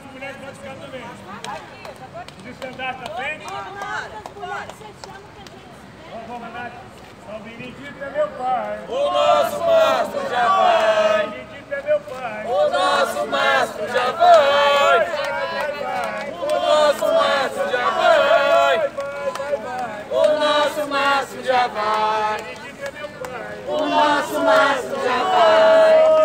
as mulheres podem ficar também. De estandarte à frente. Vamos, Renato. São Benedito é meu pai. O nosso mastro já vai. É meu pai. O nosso mastro já vai. O nosso mastro já vai. O nosso mastro já vai. É. O nosso mastro já vai. É.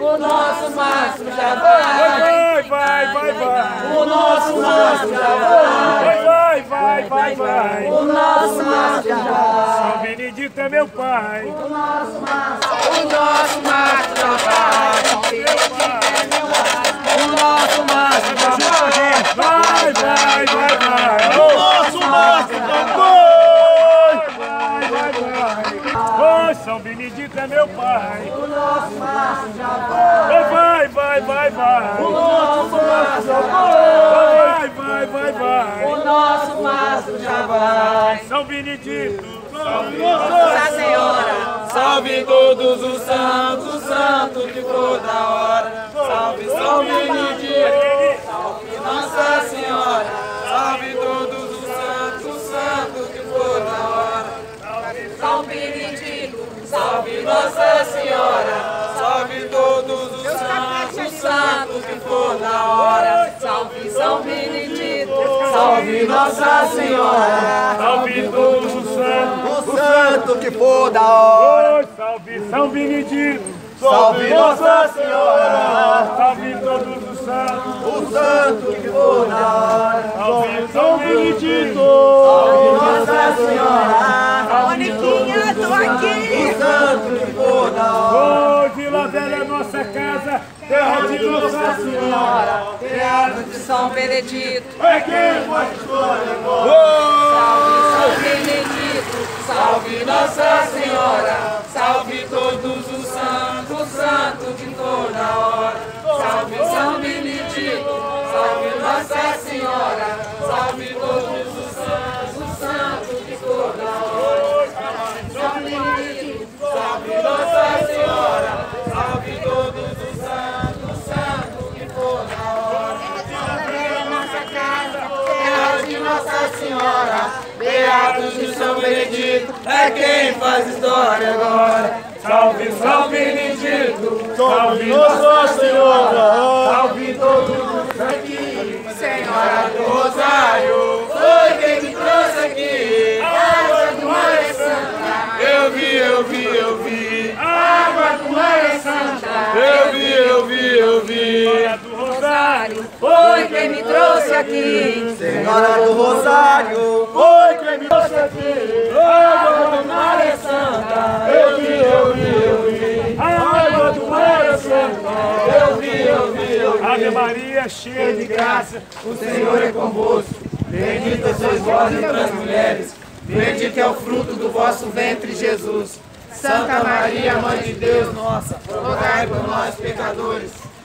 O nosso mastro já. Vai, vai, vai, vai. O nosso mastro já vai. Vai, vai, vai, vai. O nosso mastro já vai. São Benedito é meu pai. O nosso mastro já vai. O nosso Ô, São Benedito é meu pai. O nosso mastro já vai. Ô, Vai, vai, vai, vai. O nosso mastro já Vai, vai. vai, vai, vai. O nosso mastro já vai. São Benedito. Nossa Senhora, salve todos os santos, o santo que for da hora. Santo que for da hora. Salve São Benedito, salve Nossa Senhora. Salve todos os santos. O santo que for da hora, salve São Benedito. salve Nossa Senhora. Salve todos os santos. O santo que for da hora, nossa casa, terra de Nossa Senhora. Criado de São Benedito, É quem pode história agora. São Benedito, Nossa Senhora, Beatos de São Benedito, é quem faz história agora. Salve São Benedito. Salve Rosário. foi quem me trouxe aqui. Senhora do Rosário, foi quem me trouxe aqui. Água do mar é santa. Eu vi, eu vi, eu vi. Água do mar é santa. Eu vi, eu vi, eu vi. Ave Maria, cheia de graça. O Senhor é convosco. Bendita sois vós entre as mulheres. Bendito é o fruto do vosso ventre, Jesus. Santa Maria, Mãe de Deus, nossa, rogai por nós, pecadores,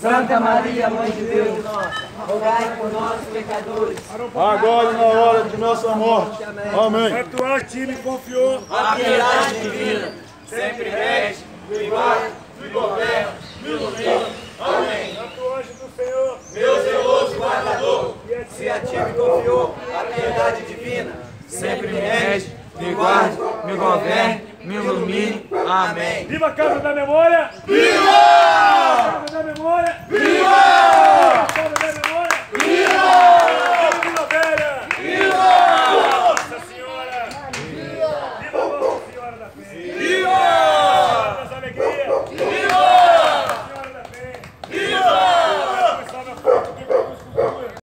Santa Maria, Mãe de Deus, nossa, rogai por nós, pecadores. Agora e na hora de nossa morte. Amém. Santo Anjo te me confiou. A piedade divina sempre rege, me guarda, me governa, me ilumina. Amém. Santo Anjo do Senhor. Meu zeloso guardador, se a ti me confiou a piedade divina, sempre me rege, me guarde, me governe, me ilumine. Amém. Viva a Casa da Memória! Viva! Viva Casa da Memória! Viva! Viva a Casa da Memória! Viva! Viva Velha! Viva! Nossa Senhora! Viva! Viva Nossa Senhora da Fé!